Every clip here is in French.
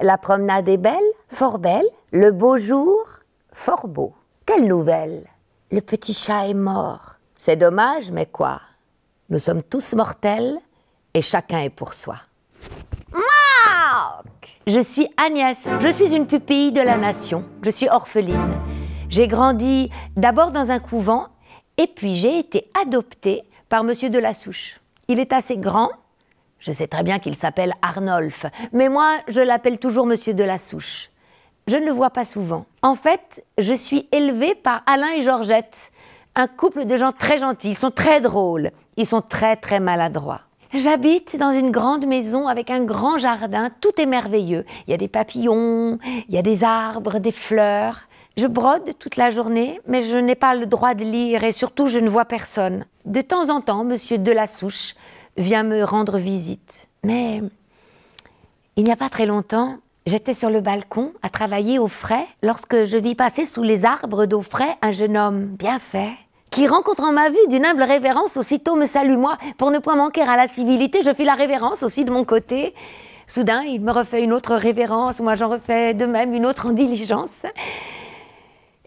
La promenade est belle, fort belle. Le beau jour, fort beau. Quelle nouvelle Le petit chat est mort. C'est dommage, mais quoi Nous sommes tous mortels et chacun est pour soi. Marc Je suis Agnès, je suis une pupille de la nation, je suis orpheline. J'ai grandi d'abord dans un couvent et puis j'ai été adoptée par monsieur de la Souche. Il est assez grand, je sais très bien qu'il s'appelle Arnolphe, mais moi je l'appelle toujours monsieur de la Souche. Je ne le vois pas souvent. En fait, je suis élevée par Alain et Georgette, un couple de gens très gentils, ils sont très drôles, ils sont très très maladroits. J'habite dans une grande maison avec un grand jardin, tout est merveilleux. Il y a des papillons, il y a des arbres, des fleurs. Je brode toute la journée, mais je n'ai pas le droit de lire et surtout je ne vois personne. De temps en temps, monsieur Delassouche vient me rendre visite. Mais il n'y a pas très longtemps, j'étais sur le balcon à travailler au frais lorsque je vis passer sous les arbres d'eau frais un jeune homme bien fait, qui, rencontrant ma vue d'une humble révérence, aussitôt me salue. Moi, pour ne point manquer à la civilité, je fis la révérence aussi de mon côté. Soudain, il me refait une autre révérence, moi j'en refais de même une autre en diligence,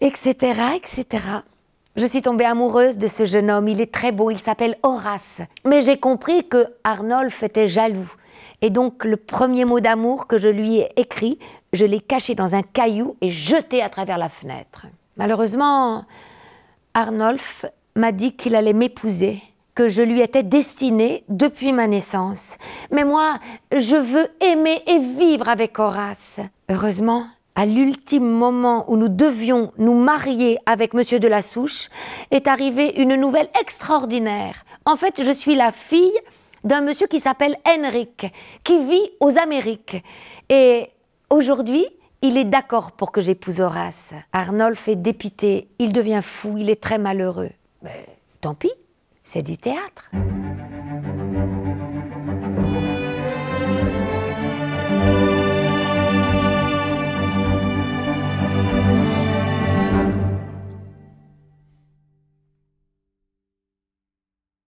etc., etc. Je suis tombée amoureuse de ce jeune homme, il est très beau, il s'appelle Horace. Mais j'ai compris que Arnolphe était jaloux. Et donc le premier mot d'amour que je lui ai écrit, je l'ai caché dans un caillou et jeté à travers la fenêtre. Malheureusement, Arnolphe m'a dit qu'il allait m'épouser, que je lui étais destinée depuis ma naissance. Mais moi, je veux aimer et vivre avec Horace. Heureusement, à l'ultime moment où nous devions nous marier avec Monsieur de la Souche, est arrivée une nouvelle extraordinaire. En fait, je suis la fille d'un monsieur qui s'appelle Henrik, qui vit aux Amériques. Et aujourd'hui, il est d'accord pour que j'épouse Horace. Arnolphe est dépité, il devient fou, il est très malheureux. Mais tant pis, c'est du théâtre.